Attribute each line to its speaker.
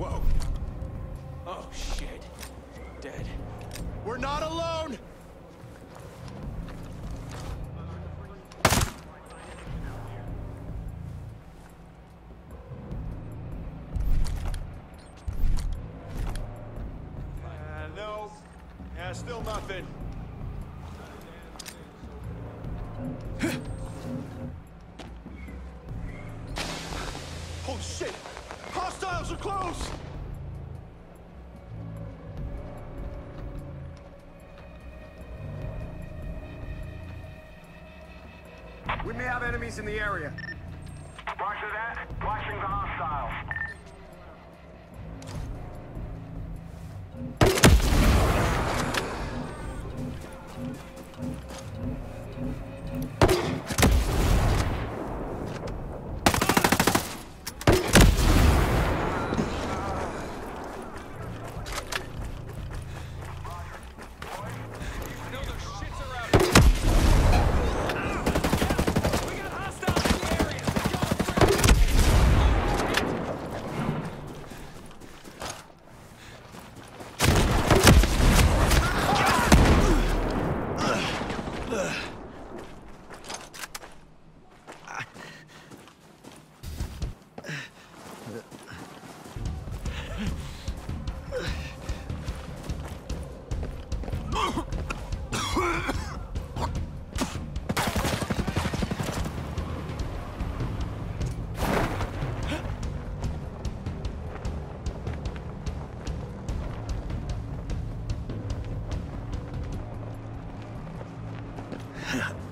Speaker 1: Whoa. Oh, shit. Dead.
Speaker 2: We're not alone! Still nothing. Holy oh, shit! Hostiles are close!
Speaker 3: We may have enemies in the area.
Speaker 4: Roger that. Watching the hostiles.
Speaker 1: 太 狠